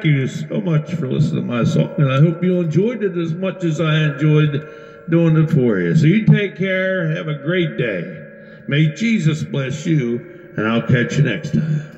thank you so much for listening to my song, and I hope you enjoyed it as much as I enjoyed doing it for you. So you take care. Have a great day. May Jesus bless you, and I'll catch you next time.